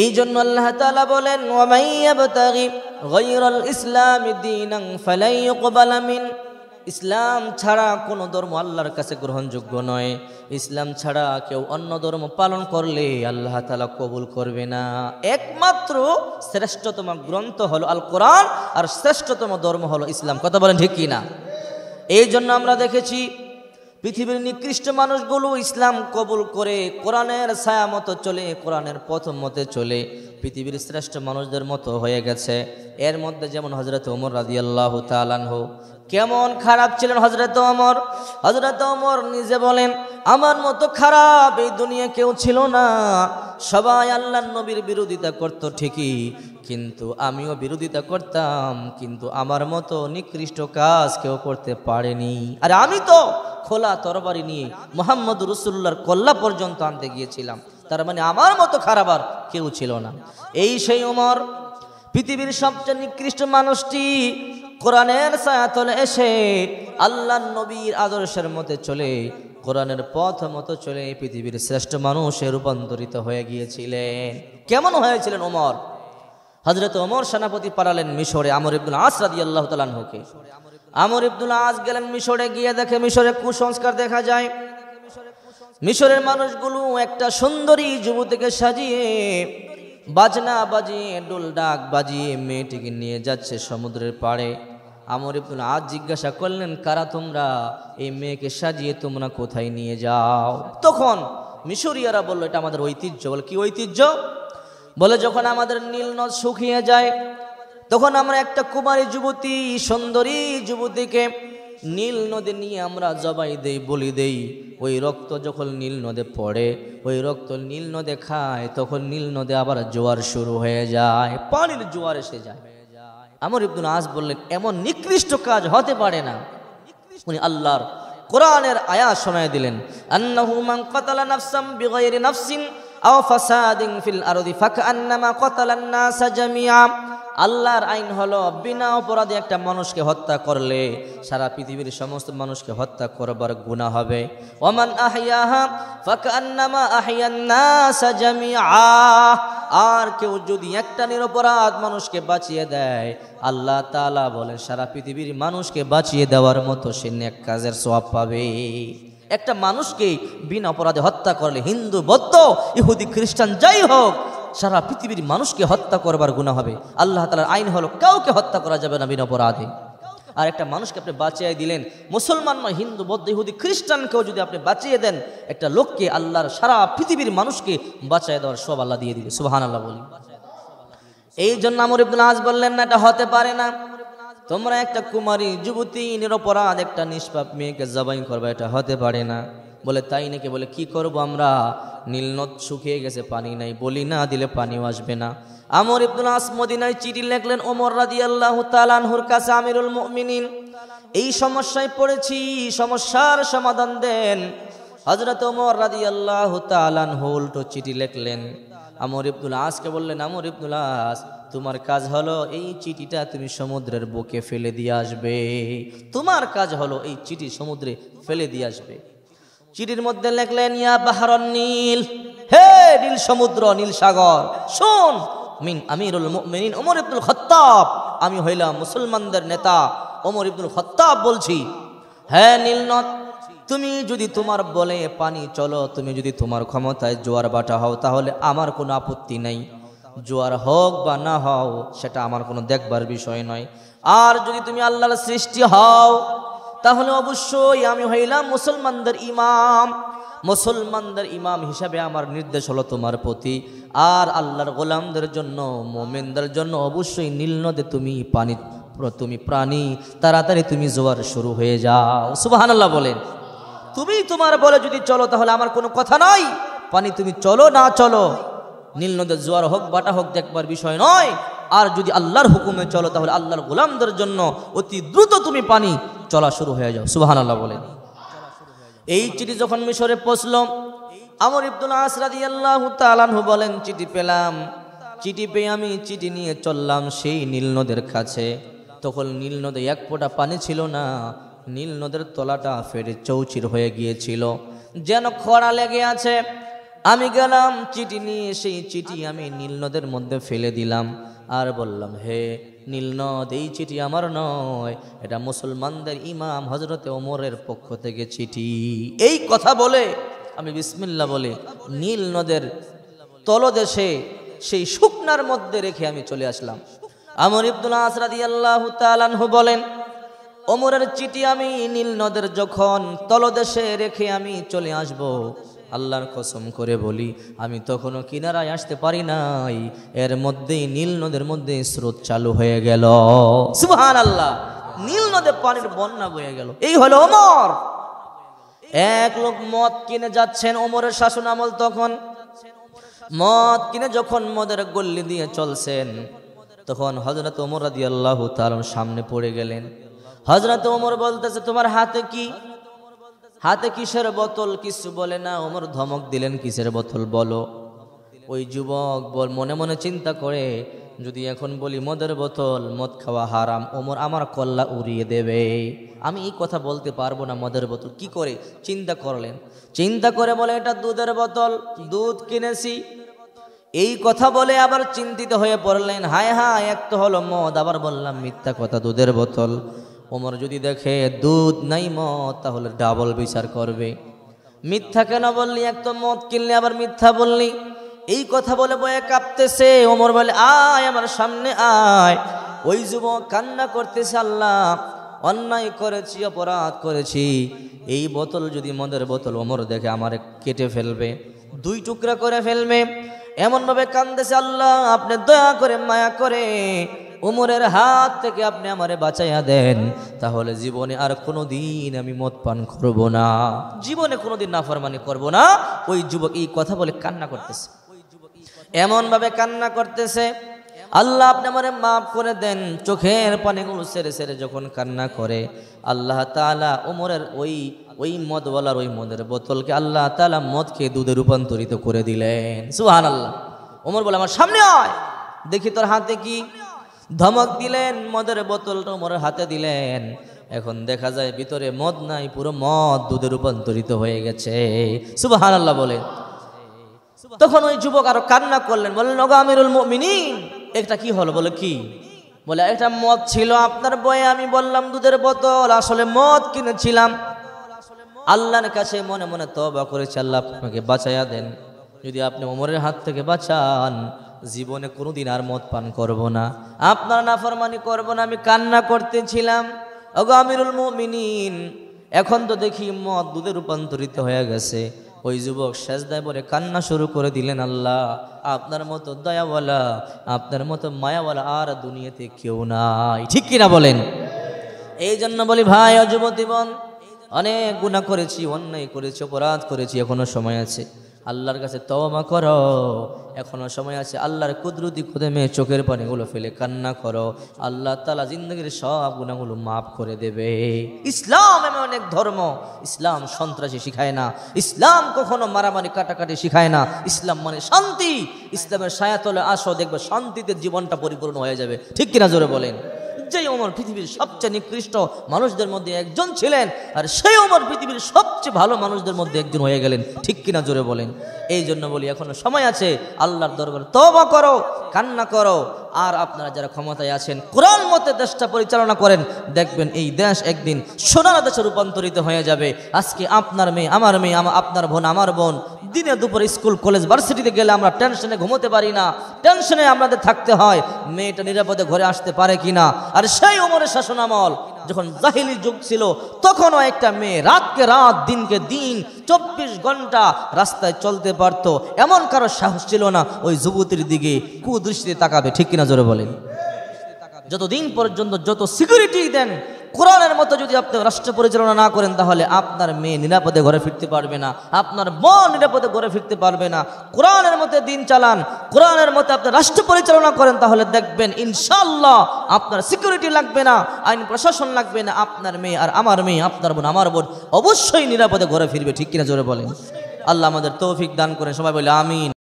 এই জন্য আল্লাহ তাআলা বলেন ইসলামি ইসলাম ছাড়া কোনো ধর্ম আল্লাহর কাছে গ্রহণযোগ্য নয়। ইসলাম ছাড়া কেউ অন্য ধর্ম পালন করলে আল্লাহ তালা কবুল করবে না। একমাত্র শ্রেষ্ঠতম গ্রন্থ হলো আল কোরআন আর শ্রেষ্ঠতম ধর্ম হলো ইসলাম। কথা বলেন ঠিক কি না এই জন্য আমরা দেখেছি পৃথিবীর নিকৃষ্ট মানুষগুলো ইসলাম কবুল করে কোরআনের ছায়া মতো চলে, কোরআনের প্রথম মতে চলে, পৃথিবীর শ্রেষ্ঠ মানুষদের মতো হয়ে গেছে। এর মধ্যে যেমন হজরত ওমর রাজিয়াল্লাহ তালান তালানহ কেমন খারাপ ছিলেন হজরত অমর হজরত অমর নিজে বলেন, আমার মতো খারাপ এই দুনিয়া কেউ ছিল না। সবাই আল্লাহ নবীর বিরোধিতা করত ঠিকই, কিন্তু আমিও বিরোধিতা করতাম, কিন্তু আমার মতো নিকৃষ্ট কাজ কেউ করতে পারেনি। আর আমি তো খোলা তরবারি নিয়ে মোহাম্মদ রসুল্লাহর কল্লা পর্যন্ত আনতে গিয়েছিলাম। তার মানে আমার মতো খারাপ আর কেউ ছিল না। এই সেই ওমর, পৃথিবীর সবচেয়ে নিকৃষ্ট মানুষটি কোরআনের ছায়াতলে এসে আল্লাহ নবীর আদর্শের মতে চলে, কোরআনের পথ মতো চলে পৃথিবীর শ্রেষ্ঠ মানুষে রূপান্তরিত হয়ে গিয়েছিলেন। কেমন হয়েছিলেন ওমর? হজরত ওমর সেনাপতি পালালেন মিশরে, আমর ইবদুল আস আল্লাহ তালানহকে আমর ইবদুল আস গেলেন মিশরে, গিয়ে দেখে মিশরে কুসংস্কার দেখা যায়। মিশরের মানুষগুলো একটা সুন্দরী যুবতীকে সাজিয়ে বাজনা বাজিয়ে, ডোল ডাক বাজিয়ে মেয়েটিকে নিয়ে যাচ্ছে সমুদ্রের পাড়ে। আমর ইবদুল আজ জিজ্ঞাসা করলেন, কারা তোমরা? এই মেয়েকে সাজিয়ে তোমরা কোথায় নিয়ে যাও? তখন মিশরিয়ারা বলল, এটা আমাদের ঐতিহ্য। বলে, কি ঐতিহ্য? বলে, যখন আমাদের নীল নদ শুকিয়ে যায়, তখন আমরা একটা কুমারী যুবতী, সুন্দরী যুবতীকে নীল নদে নিয়ে আমরা জবাই দেই, বলি দেই। ওই রক্ত যখন নীল নদে পড়ে, ওই রক্ত নীল নদে খায়, তখন নীল নদে আবার জোয়ার শুরু হয়ে যায়, পানির জোয়ার এসে যায়। আমর ইবদুল আজ বললেন, এমন নিকৃষ্ট কাজ হতে পারে না। উনি আল্লাহর কোরআনের আয়া শোনায় দিলেন, আন্নাহু মান কাতালা নাফসাম বিগাইরি নাফসিন আও ফাসাদিন ফিল আরদি ফাকান্নামা কাতালান নাসা জামিআ। আল্লাহর আইন হলো বিনা অপরাধে একটা মানুষকে হত্যা করলে সারা পৃথিবীর সমস্ত মানুষকে হত্যা করবার গুনাহ হবে। ওমান জামিআ। আর কেউ যদি একটা নিরপরাধ মানুষকে বাঁচিয়ে দেয়, আল্লাহ তালা বলে সারা পৃথিবীর মানুষকে বাঁচিয়ে দেওয়ার মতো সে নেক কাজের সওয়াব পাবে। একটা মানুষকে বিনা অপরাধে হত্যা করলে হিন্দু, বৌদ্ধ, ইহুদি, খ্রিস্টান, যাই হোক সারা পৃথিবীর মানুষকে হত্যা করবার গুণা হবে। আল্লাহ তালার আইন হলো কাউকে হত্যা করা যাবে না বিনা অপরাধে। আর একটা মানুষকে আপনি বাঁচিয়ে দিলেন, মুসলমান নয়, হিন্দু, বৌদ্ধ, ইহুদি খ্রিস্টানকেও যদি আপনি বাঁচিয়ে দেন, একটা লোককে আল্লাহর সারা পৃথিবীর মানুষকে বাঁচিয়ে দেওয়ার সব আল্লাহ দিয়ে দিবে। সুবাহান আল্লাহ বলি। এই জন্য আমর ইবনুল আজ বললেন না, এটা হতে পারে না। তোমরা একটা কুমারী, যুবতী, নিরপরাধ, একটা নিষ্পাপ মেয়েকে জবাই করবে, এটা হতে পারে না। বলে, তাই নাকি? বলে, কি করব আমরা? নীলনদ শুকিয়ে গেছে, পানি নাই, বলি না দিলে পানিও আসবে না। আমর ইবনুল আস মদিনায় চিঠি লেখলেন ওমর রাদি আল্লাহ তালানহুর কাছে, আমিরুল মুমিনিন, এই সমস্যায় পড়েছি, সমস্যার সমাধান দেন। হজরত ওমর রাদি আল্লাহ তালানহু উল্টো চিঠি লেখলেন। আমর ইবনুল আসকে বললেন, আমর ইবনুল আস, তোমার কাজ হলো এই চিঠিটা তুমি সমুদ্রের বুকে ফেলে দিয়ে আসবে। তোমার কাজ হলো এই চিঠি সমুদ্রে ফেলে দিয়ে আসবে। চিঠির মধ্যে লেখলেন, ইয়া বাহারন নীল, হে নীল সমুদ্র, নীল সাগর, শোন, মিন আমিরুল মুমিনিন ওমর ইবনুল খত্তাব, আমি হইলাম মুসলমানদের নেতা ওমর ইবনুল খত্তাব বলছি হ্যাঁ নীলনদ তুমি যদি তোমার বলে পানি চলো, তুমি যদি তোমার ক্ষমতায় জোয়ার বাটা হও, তাহলে আমার কোনো আপত্তি নেই। জোয়ার হোক বা না হও সেটা আমার কোনো দেখবার বিষয় নয়। আর যদি তুমি আল্লাহর সৃষ্টি হও তাহলে অবশ্যই আমি হইলাম মুসলমানদের ইমাম। মুসলমানদের ইমাম হিসাবে আমার নির্দেশ হলো তোমার প্রতি। আর আল্লাহর গোলামদের জন্য, মোমেনদের জন্য অবশ্যই নীল নদে তুমি পানি, তুমি প্রাণী, তাড়াতাড়ি তুমি জোয়ার শুরু হয়ে যাও। সুবাহান আল্লাহ বলেন। তুমি তোমার বলে যদি চলো, তাহলে আমার কোনো কথা নয় পানি তুমি চলো না চলো। নীল নদের জোয়ার হোক, বাটা হোক দেখবার বিষয় নয়। আর যদি আল্লাহর হুকুমে চলো, তাহলে আল্লাহর গোলামদের জন্য অতি দ্রুত তুমি পানি চলা শুরু হয়ে যাও। সুবাহান আল্লাহ বলেন। এই চিঠি যখন মিশরে পৌঁছল, আমর ইবদুল আসরাদি আল্লাহ তালানহু বলেন, চিঠি পেলাম। চিঠি পেয়ে আমি চিঠি নিয়ে চললাম সেই নীল নদের কাছে। তখন নীল নদে এক ফোঁটা পানি ছিল না, নীল নদের তলাটা ফেরে চৌচির হয়ে গিয়েছিল। যেন খরা লেগে আছে। আমি গেলাম, চিঠি নিয়ে সেই চিঠি আমি নীল নদের মধ্যে ফেলে দিলাম। আর বললাম, হে নীল নদ, এই চিঠি আমার নয়। এটা মুসলমানদের ইমাম হজরতে ওমরের পক্ষ থেকে চিঠি। এই কথা বলে, আমি বিসমিল্লা বলে নীল নদের তলদেশে সেই শুকনার মধ্যে রেখে আমি চলে আসলাম। আমর ইবদুল আসরাদি আল্লাহ তালানহু বলেন, ওমরের চিঠি আমি নীল নদের যখন তলদেশে রেখে আমি চলে আসব আল্লাহর কসম করে বলি, আমি তখনও কিনারায় আসতে পারি নাই। এর মধ্যেই নীল নদের মধ্যে স্রোত চালু হয়ে গেল। সুবহান আল্লাহ নীল নদে পানির বন্যা বয়ে গেল। এই হলো ওমর। এক লোক মদ কিনে যাচ্ছেন, ওমরের শাসন আমল তখন। মদ কিনে যখন মদের গল্লি দিয়ে চলছেন, তখন হজরত ওমর রাদি আল্লাহ সামনে পড়ে গেলেন। হজরত ওমর বলতেছে, তোমার হাতে কি হাতে কিসের বোতল? কিছু বলে না। ওমর ধমক দিলেন, কিসের বোতল বলো? ওই যুবক বল, মনে মনে চিন্তা করে, যদি এখন বলি মদের বোতল, মদ খাওয়া হারাম, ওমর আমার কল্লা উড়িয়ে দেবে। আমি এই কথা বলতে পারব না মদের বোতল। কি করে? চিন্তা করলেন। চিন্তা করে বলে, এটা দুধের বোতল, দুধ কিনেছি। এই কথা বলে আবার চিন্তিত হয়ে পড়লেন। হায় হায়, এক তো হলো মদ। আবার বললাম, মিথ্যা কথা, দুধের বোতল। ওমর যদি দেখে দুধ নাই মদ, তাহলে ডাবল বিচার করবে। মিথ্যা কেন বললি? এক তো মদ কিনলে, আবার মিথ্যা বললি। এই কথা বলে বয়ে কাঁপতেছে। ওমর বলে, আয় আমার সামনে আয়। ওই যুবক কান্না করতেছে, আল্লাহ, অন্যায় করেছি, অপরাধ করেছি। এই বোতল যদি মদের বোতল ওমর দেখে, আমার কেটে ফেলবে, দুই টুকরা করে ফেলবে। এমনভাবে কান্দেছে আল্লাহ, আপনি দয়া করে মায়া করে উমরের হাত থেকে আপনি আমারে বাঁচাইয়া দেন, তাহলে জীবনে আর কোনো দিন আমি মদ পান করব না। জীবনে কোনো দিন নাফরমানি করব না। ওই যুবক এই কথা বলে কান্না করতেছে। এমনভাবে কান্না করতেছে, আল্লাহ আপনি আমারে মাফ করে দেন, চোখের পানিগুলো সেরে সেরে যখন কান্না করে, আল্লাহ তালা ওমরের ওই ওই মদওয়ালার ওই মদের বোতলকে আল্লাহ তালা মদ খেয়ে দুধে রূপান্তরিত করে দিলেন। সুহান আল্লাহ ওমর বলে, আমার সামনে আয়, দেখি তোর হাতে কি ধমক দিলেন, মদের বোতলটা ওমরের হাতে দিলেন। এখন দেখা যায় ভিতরে মদ নাই, পুরো মদ দুধে রূপান্তরিত হয়ে গেছে। সুবাহান আল্লাহ বলে তখন ওই যুবক আরও কান্না করলেন, বললেন, ওগো আমিরুল মুমিনিন! এটা কি হলো বলে কি? বলে, এটা মদ ছিল আপনার বয়ে, আমি বললাম দুধের বোতল, আসলে মদ কিনেছিলাম। আল্লাহর কাছে মনে মনে তবা করেছে, আল্লাহ আপনাকে বাঁচাইয়া দেন। যদি আপনি ওমরের হাত থেকে বাঁচান জীবনে কোনোদিন আর মদ পান করব না। আপনার নাফরমানি করব না, আমি কান্না করতেছিলাম। ওগো আমিরুল মুমিনিন, এখন তো দেখি মদ দুধে রূপান্তরিত হয়ে গেছে। ওই যুবক সেজদায় পরে কান্না শুরু করে দিলেন, আল্লাহ, আপনার মতো দয়াওয়ালা, আপনার মতো মায়াওয়ালা আর দুনিয়াতে কেউ নাই। ঠিক কিনা বলেন? এই জন্য বলি, ভাই অযুবতীবন অনেক গুণা করেছি, অন্যায় করেছি, অপরাধ করেছি, এখনও সময় আছে। আল্লাহর কাছে তওবা করো। এখনও সময় আছে, আল্লাহর কুদরতি খুদেমে চোখের পানিগুলো ফেলে কান্না করো। আল্লাহ তালা জিন্দগির সব গুণাগুলো মাফ করে দেবে। ইসলাম এমন অনেক ধর্ম, ইসলাম সন্ত্রাসী শিখায় না। ইসলাম কখনো মারামারি, কাটাকাটি শিখায় না। ইসলাম মানে শান্তি। ইসলামের সায়াতলে আসো, দেখবে শান্তিতে জীবনটা পরিপূর্ণ হয়ে যাবে। ঠিক কিনা জোরে বলেন? যেই ওমর পৃথিবীর সবচেয়ে নিকৃষ্ট মানুষদের মধ্যে একজন ছিলেন, আর সেই ওমর পৃথিবীর সবচেয়ে ভালো মানুষদের মধ্যে একজন হয়ে গেলেন। ঠিক কিনা জোরে বলেন? এই জন্য বলি, এখনও সময় আছে, আল্লাহর দরবারে তবা করো, কান্না করো, আর আপনারা যারা ক্ষমতায় আছেন, কোরআন মতে দেশটা পরিচালনা করেন, দেখবেন এই দেশ একদিন সোনার দেশে রূপান্তরিত হয়ে যাবে। আজকে আপনার মেয়ে, আমার মেয়ে আপনার বোন, আমার বোন দিনে দুপুরে স্কুল, কলেজ, ভার্সিটিতে গেলে আমরা টেনশনে ঘুমোতে পারি না। টেনশনে আমাদের থাকতে হয়, মেয়েটা নিরাপদে ঘরে আসতে পারে কিনা। আর সেই ওমরের শাসনামল, যখন জাহিলি যুগ ছিল, তখনও একটা মেয়ে রাতকে রাত, দিনকে দিন, চব্বিশ ঘণ্টা রাস্তায় চলতে পারতো। এমন কারও সাহস ছিল না ওই যুবতীর দিকে। কুদৃষ্টিতে তাকাবে, ঠিক কিনা জোরে বলেন? যতদিন পর্যন্ত যত সিকিউরিটি দেন কোরআনের মতো যদি আপনি রাষ্ট্র পরিচালনা না করেন, তাহলে আপনার মেয়ে নিরাপদে ঘরে ফিরতে পারবে না, আপনার বোন নিরাপদে ঘরে ফিরতে পারবে না। কোরআনের মতো দিন চালান, কোরআনের মতো আপনি রাষ্ট্র পরিচালনা করেন, তাহলে দেখবেন ইনশাল্লাহ আপনার সিকিউরিটি লাগবে না, আইন প্রশাসন লাগবে না, আপনার মেয়ে আর আমার মেয়ে, আপনার বোন, আমার বোন অবশ্যই নিরাপদে ঘরে ফিরবে, ঠিক কিনা জোরে বলেন? আল্লাহ আমাদের তৌফিক দান করে সবাই বলে আমিন।